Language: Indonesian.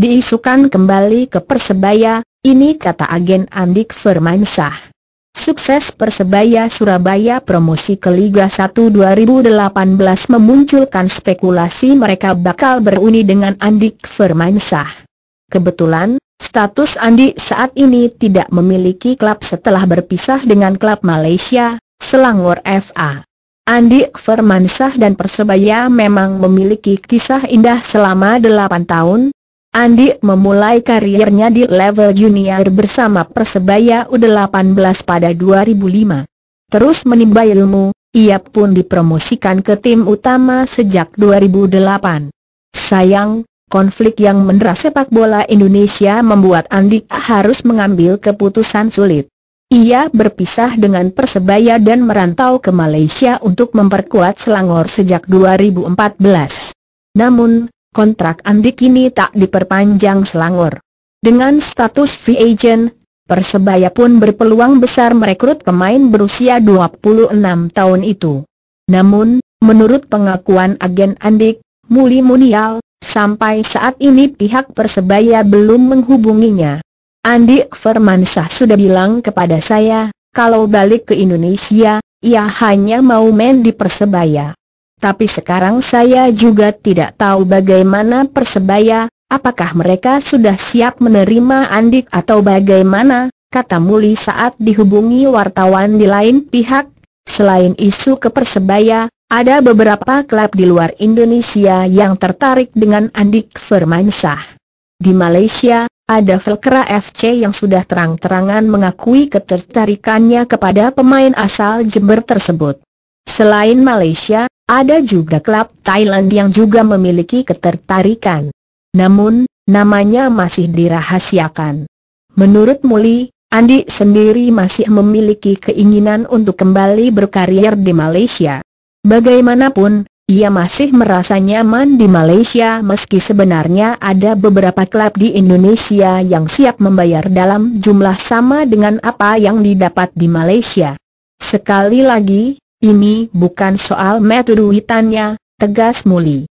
diisukan kembali ke Persebaya, ini kata agen Andik Firmansah. Sukses Persebaya Surabaya promosi ke Liga 1 2018 memunculkan spekulasi mereka bakal beruni dengan Andik Firmansah. Kebetulan, status Andi saat ini tidak memiliki klub setelah berpisah dengan klub Malaysia, Selangor FA. Andi Firmansah dan Persebaya memang memiliki kisah indah selama 8 tahun, Andi memulai karirnya di level junior bersama Persebaya U18 pada 2005. Terus menimba ilmu, ia pun dipromosikan ke tim utama sejak 2008. Sayang, konflik yang mendera sepak bola Indonesia membuat Andi harus mengambil keputusan sulit. Ia berpisah dengan Persebaya dan merantau ke Malaysia untuk memperkuat Selangor sejak 2014. Namun, kontrak Andi kini tak diperpanjang Selangor. Dengan status free agent, Persebaya pun berpeluang besar merekrut pemain berusia 26 tahun itu. Namun, menurut pengakuan agen Andik, Muli Munial, sampai saat ini pihak Persebaya belum menghubunginya. Andik Firmansyah sudah bilang kepada saya, kalau balik ke Indonesia, ia hanya mau main di Persebaya. Tapi sekarang saya juga tidak tahu bagaimana Persebaya, apakah mereka sudah siap menerima Andik atau bagaimana, kata Muli saat dihubungi wartawan di lain pihak. Selain isu ke Persebaya, ada beberapa klub di luar Indonesia yang tertarik dengan Andik Firmansah. Di Malaysia, ada Velkra FC yang sudah terang-terangan mengakui ketertarikannya kepada pemain asal Jember tersebut. Selain Malaysia, ada juga klub Thailand yang juga memiliki ketertarikan. Namun, namanya masih dirahasiakan. Menurut Muli, Andi sendiri masih memiliki keinginan untuk kembali berkarir di Malaysia. Bagaimanapun, ia masih merasa nyaman di Malaysia meski sebenarnya ada beberapa klub di Indonesia yang siap membayar dalam jumlah sama dengan apa yang didapat di Malaysia. Sekali lagi, ini bukan soal metode tegas Muli.